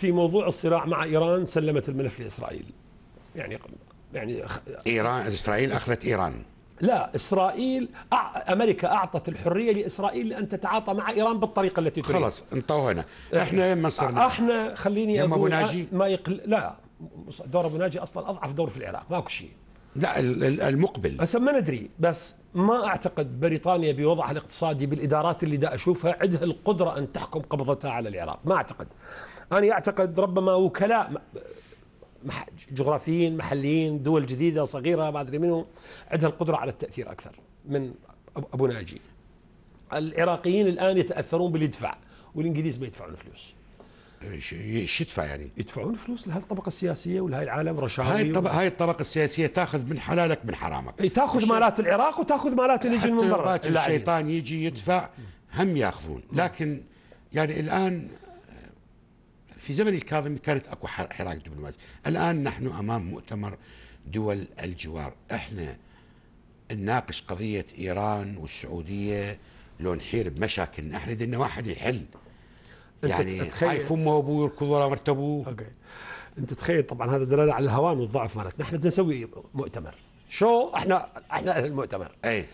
في موضوع الصراع مع إيران سلمت الملف لإسرائيل. يعني يعني ايران إسرائيل أخذت إيران. لا إسرائيل. أمريكا أعطت الحرية لإسرائيل لأن تتعاطى مع إيران بالطريقة التي تريد. خلاص انطوا هنا إحنا لما صرنا. إحنا خليني يا أقول ناجي؟ ما يقل لا دور أبو ناجي أصلا أضعف دور في العراق ماكو شيء. لا ال- ال- المقبل. هسه ما ندري بس ما أعتقد بريطانيا بوضعها الاقتصادي بالإدارات اللي دا أشوفها عندها القدرة أن تحكم قبضتها على العراق ما أعتقد. أنا أعتقد ربما وكلاء جغرافيين محليين دول جديدة صغيرة ما أدري منهم عندها القدرة على التأثير أكثر من أب- أبو ناجي. العراقيين الآن يتأثرون باليدفع والإنجليز ما يدفعون فلوس. ش- شو يدفع يعني؟ يدفعون فلوس لهذه الطبقة السياسية ولهي العالم هاي رشاوي الطبقه هاي الطبقة السياسية تاخذ من حلالك من حرامك. إي، تاخذ مالات العراق وتاخذ مالات اللي حتى من برا. الشيطان يجي يدفع هم ياخذون. لكن يعني الآن في زمن الكاظمي كانت أكو حر- حراك دبلوماسي. الآن نحن أمام مؤتمر دول الجوار. إحنا نناقش قضية إيران والسعودية لو نحير بمشاكل. إحنا بدنا واحد يحل. يعني هاي فمه وابوه يركض ورا مرتبوه. أوكي. أنت تخيل طبعا هذا دلالة على الهوان والضعف مالتنا إحنا بدنا نسوي مؤتمر. شو؟ إحنا إحنا أهل المؤتمر. أي.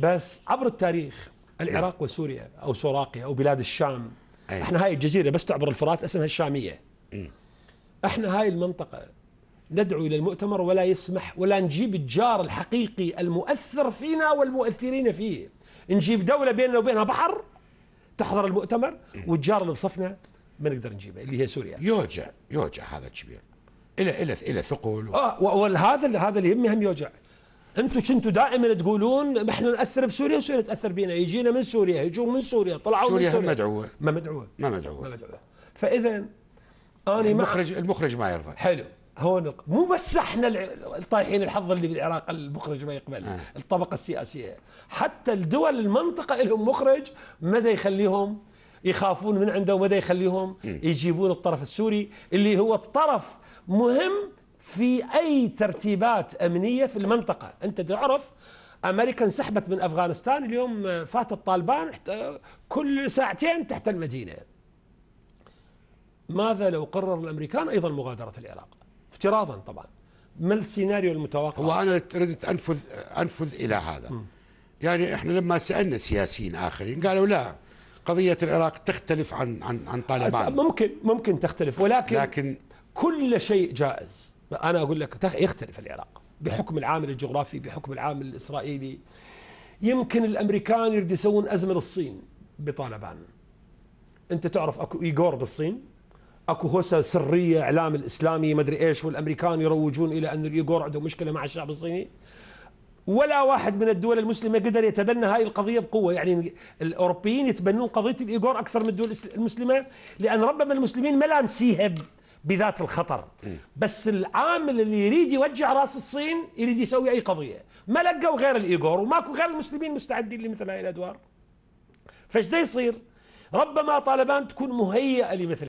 بس عبر التاريخ العراق وسوريا أو سوراقيا أو بلاد الشام أي. إحنا هاي الجزيرة بس تعبر الفرات اسمها الشامية. إحنا هاي المنطقة ندعو إلى المؤتمر ولا يسمح ولا نجيب الجار الحقيقي المؤثر فينا والمؤثرين فيه. نجيب دولة بيننا وبينها بحر تحضر المؤتمر والجار اللي بصفنا ما نقدر نجيبه اللي هي سوريا. يوجع يوجع هذا الكبير. إلى إلى إلى ثقل و... آه وهذا هذا اللي يهمني هم يوجع. أنتم كنتوا دائما تقولون إحنا نأثر بسوريا وسوريا تأثر بينا. يجينا من سوريا يجون من سوريا طلعوا سوريا من سوريا. مدعوة. ما مدعوة. ما ما مدعوة. مدعوه فاذا أنا مع المخرج المخرج ما يرضى. حلو. هون مو بس إحنا الطايحين الحظ اللي بالعراق المخرج ما يقبل. آه. الطبقة السياسية. حتى الدول المنطقة لهم مخرج مدى يخليهم؟ يخافون من عنده ومدى يخليهم؟ يجيبون الطرف السوري اللي هو الطرف مهم في أي ترتيبات أمنية في المنطقة. أنت تعرف أمريكا انسحبت من أفغانستان اليوم فاتت طالبان احت- كل ساعتين تحت المدينة. ماذا لو قرر الأمريكان؟ أيضا مغادرة العراق؟ افتراضا طبعا. ما السيناريو المتوقع؟ هو أنا ردت أنفذ أنفذ إلى هذا. يعني إحنا لما سألنا سياسيين آخرين قالوا لا قضية العراق تختلف عن عن عن طالبان. ممكن ممكن تختلف ولكن لكن كل شيء جائز. أنا أقول لك يختلف العراق بحكم العامل الجغرافي بحكم العامل الإسرائيلي. يمكن الأمريكان يريد يسوون أزمة للصين بطالبان. أنت تعرف أكو إيغور بالصين؟ أكو هوسة سرية إعلام الإسلامي ما أدري إيش والأمريكان يروجون إلى أن الإيغور عندهم مشكلة مع الشعب الصيني. ولا واحد من الدول المسلمة قدر يتبنى هاي القضية بقوة. يعني الأوروبيين يتبنون قضية الإيغور أكثر من الدول المسلمة لأن ربما المسلمين ما لامسيها بذات الخطر. بس العامل اللي يريد يوجع راس الصين يريد يسوي أي قضية. ما لقوا غير الإيغور وماكو غير المسلمين مستعدين لمثل هاي الأدوار. فايش يصير؟ ربما طالبان تكون مهيئة لمثل